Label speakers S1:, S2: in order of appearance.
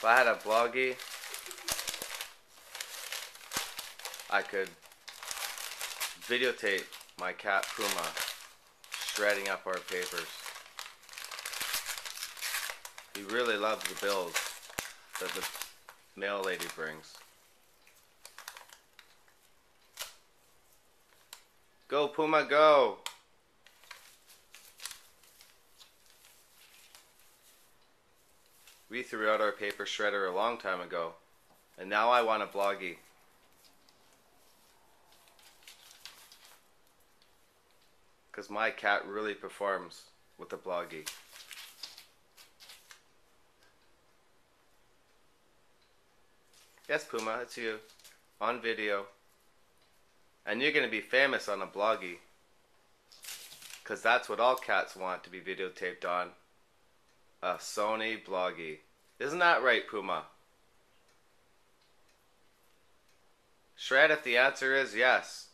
S1: If I had a Bloggie, I could videotape my cat Puma shredding up our papers. He really loves the bills that the mail lady brings. Go Puma go! We threw out our paper shredder a long time ago, and now I want a Bloggie. Because my cat really performs with a Bloggie. Yes, Puma, it's you. On video. And you're going to be famous on a Bloggie. Because that's what all cats want to be videotaped on. A Sony Bloggie. Isn't that right, Puma? Shred if the answer is yes.